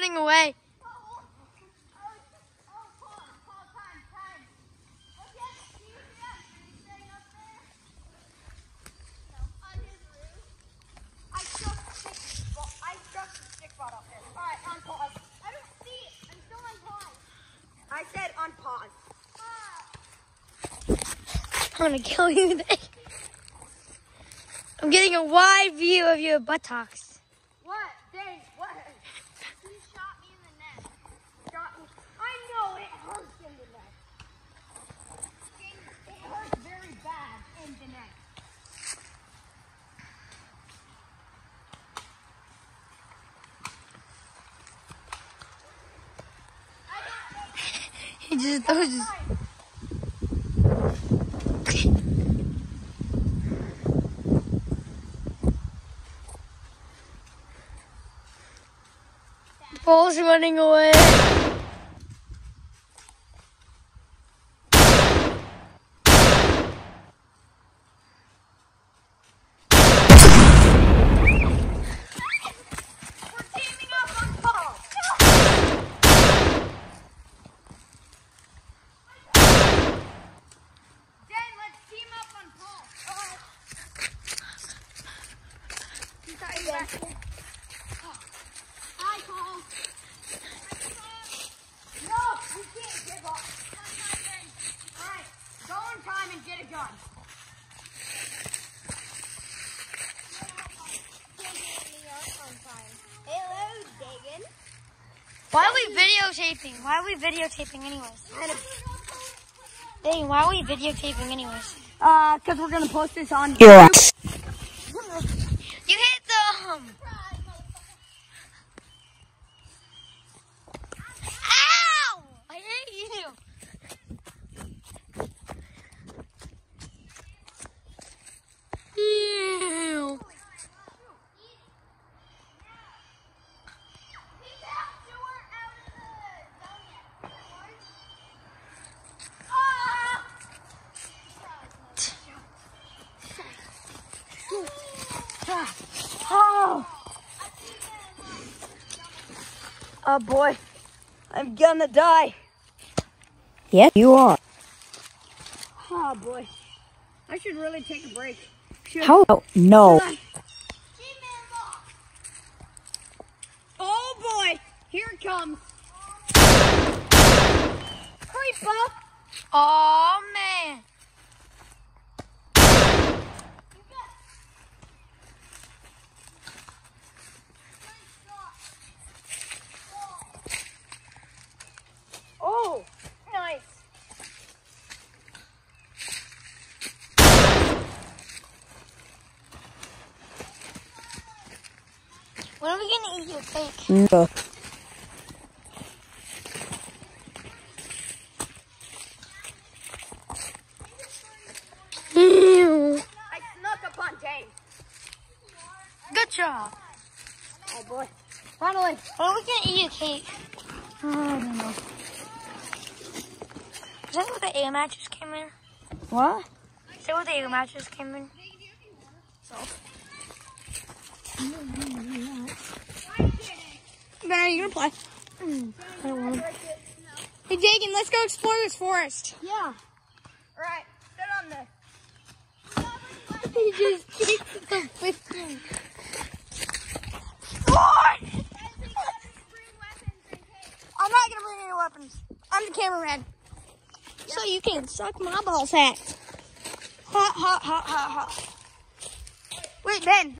Running away. I said on pause. I'm gonna kill you today. I'm getting a wide view of your buttocks. What? Dang, what? He shot me in the neck. Shot me. I know it hurts in the neck. It hurts very bad in the neck. He just his. Ball's running away. And get a gun. Hello, Dagan. Why are we videotaping? Why are we videotaping anyways? Dang, why are we videotaping anyways? Uh, cause we're gonna post this on. You hit the um. Ow! I hate you. Ew. Oh. Oh boy, I'm gonna die. Yes, you are. Oh boy, I should really take a break. Should How? Oh, no. Oh boy, here it comes. Creep up. Oh man. Oh, nice. When are we gonna eat your cake? No. Ew. I snuck up on James. Good job. Oh boy. Finally. When are we gonna eat your cake? Oh, I don't know. Is that what the air mattress came in? What? Is that what the air mattress came in? Ben, are you gonna play? Mm. I don't want to. Hey, Jagan, let's go explore this forest. Yeah. Right. Sit on this. He just kicked the freaking. I'm not gonna bring any weapons. I'm the cameraman. So you can suck my ball sack. Hot, hot, hot, hot, hot. Wait, Ben.